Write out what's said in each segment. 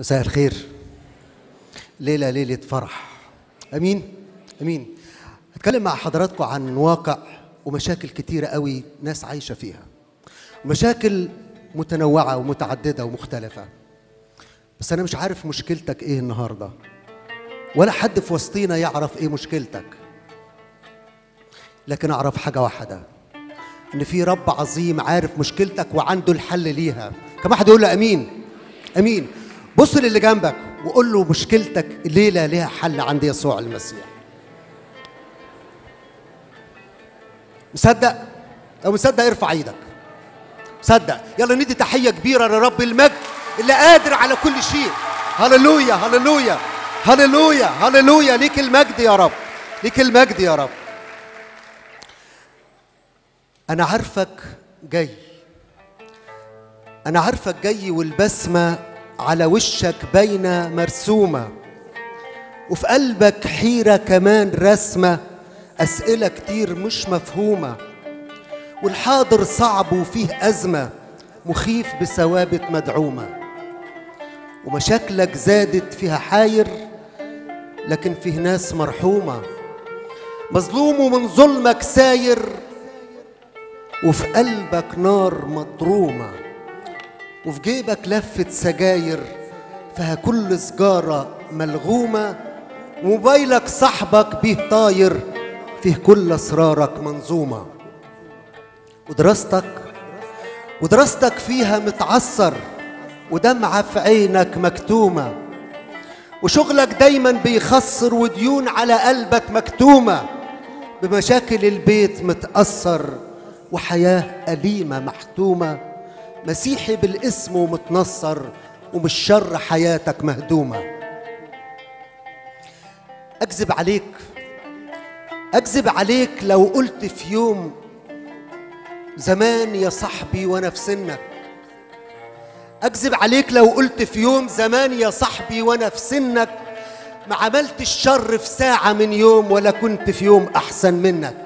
مساء الخير. ليلة ليلة فرح. أمين؟ أمين. هتكلم مع حضراتكم عن واقع ومشاكل كتيرة قوي ناس عايشة فيها. مشاكل متنوعة ومتعددة ومختلفة. بس أنا مش عارف مشكلتك إيه النهاردة. ولا حد في وسطينا يعرف إيه مشكلتك. لكن أعرف حاجة واحدة. إن في رب عظيم عارف مشكلتك وعنده الحل ليها. كم واحد يقول له أمين؟ أمين. بص للي جنبك وقول له مشكلتك ليلة ليها حل عند يسوع المسيح. مصدق؟ لو مصدق ارفع إيدك. صدق يلا ندي تحية كبيرة لرب المجد اللي قادر على كل شيء. هللويا هللويا هللويا هللويا. ليك المجد يا رب ليك المجد يا رب. أنا عارفك جاي. أنا عارفك جاي والبسمة على وشك باينة مرسومة وفي قلبك حيرة كمان رسمة أسئلة كتير مش مفهومة والحاضر صعب وفيه أزمة مخيف بثوابت مدعومة. ومشاكلك زادت فيها حاير لكن فيه ناس مرحومة. مظلوم ومن ظلمك ساير وفي قلبك نار مضرومة. وفي جيبك لفة سجاير فيها كل سجارة ملغومة وموبايلك صاحبك بيه طاير فيه كل أسرارك منظومة. ودراستك ودراستك فيها متعثر ودمعة في عينك مكتومة. وشغلك دايما بيخسر وديون على قلبك مكتومة. بمشاكل البيت متأثر وحياة أليمة محتومة. مسيحي بالاسم ومتنصر ومش شر حياتك مهدومة. أكذب عليك. أكذب عليك لو قلت في يوم زمان يا صاحبي وأنا في سنك. أكذب عليك لو قلت في يوم زمان يا صاحبي وأنا في سنك. ما عملت الشر في ساعة من يوم ولا كنت في يوم أحسن منك.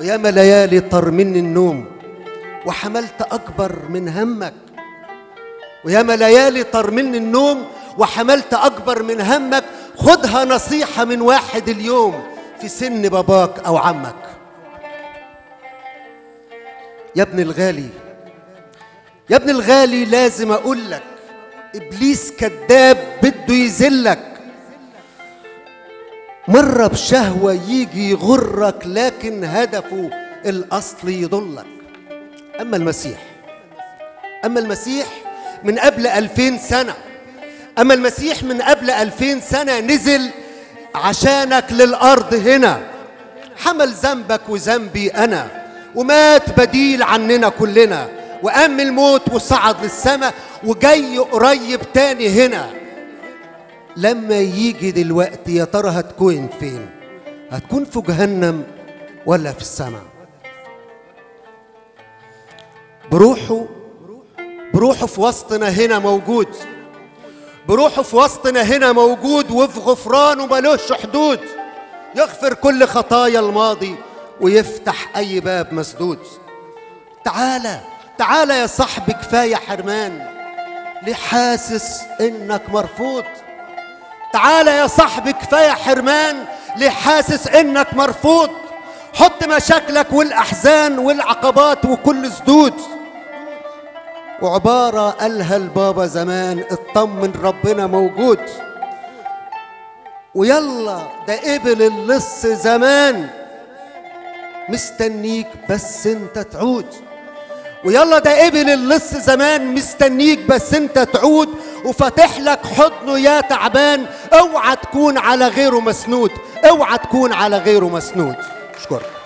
وياما ليالي طر مني النوم. وحملت أكبر من همك. وياما ليالي مني النوم وحملت أكبر من همك. خدها نصيحة من واحد اليوم في سن باباك أو عمك. يا ابن الغالي يا ابن الغالي لازم أقول لك إبليس كذاب بده يذلك. مرة بشهوة يجي يغرك لكن هدفه الأصلي يضلك. أما المسيح. أما المسيح من قبل ألفين سنة. أما المسيح من قبل ألفين سنة نزل عشانك للأرض هنا. حمل ذنبك وذنبي أنا ومات بديل عننا كلنا وقام الموت وصعد للسماء وجاي قريب تاني هنا. لما يجي دلوقتي يا ترى هتكون فين؟ هتكون في جهنم ولا في السماء؟ بروحه بروحه في وسطنا هنا موجود. بروحه في وسطنا هنا موجود وفي غفرانه ملوش حدود. يغفر كل خطايا الماضي ويفتح أي باب مسدود. تعالى تعالى يا صاحبي كفاية حرمان. ليه حاسس إنك مرفوض؟ تعالى يا صاحبي كفاية حرمان. ليه حاسس إنك مرفوض؟ حط مشاكلك والأحزان والعقبات وكل سدود. وعبارة قالها البابا زمان اطمن ربنا موجود. ويلا ده قبل اللص زمان. مستنيك بس انت تعود. ويلا ده قبل اللص زمان مستنيك بس انت تعود. وفاتح لك حضنه يا تعبان اوعى تكون على غيره مسنود. اوعى تكون على غيره مسنود. اشكرك